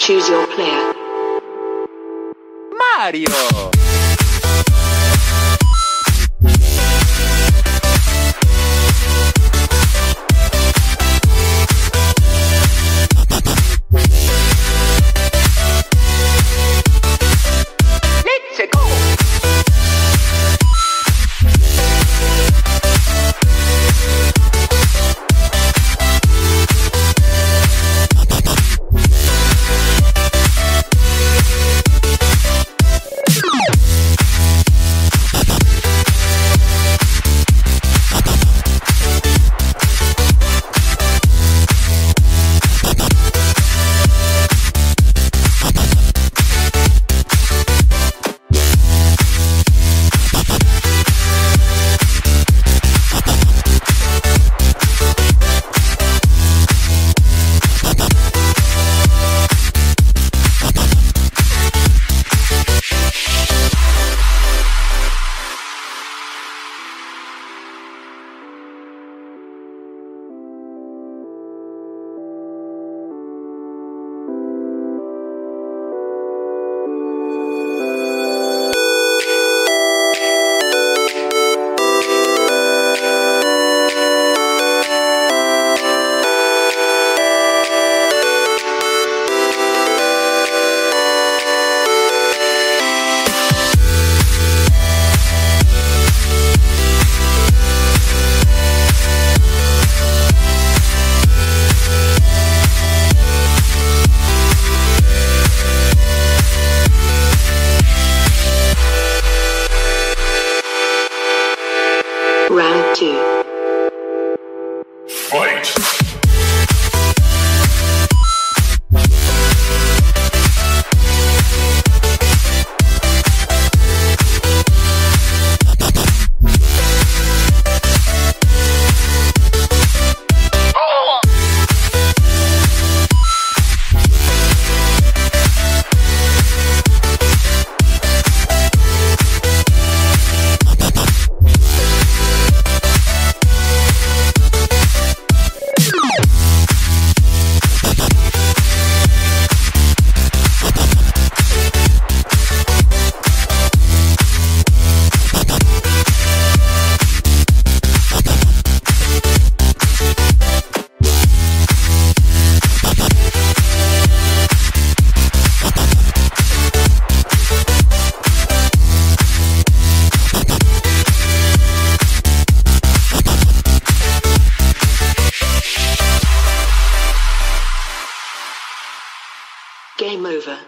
Choose your player. Mario! Two. Game over.